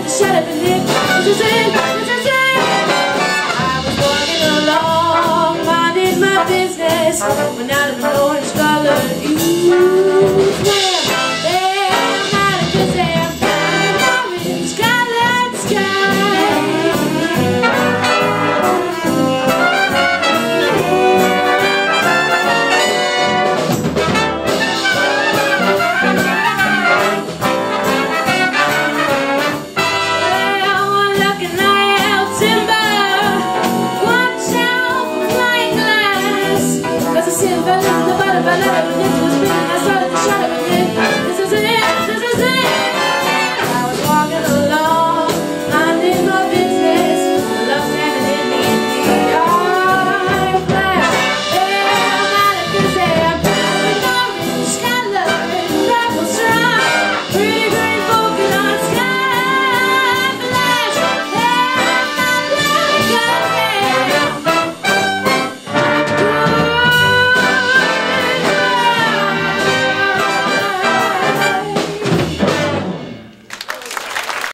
the shadow of up and live. This. I was walking along, minding my business, when out of the orange color, you. Out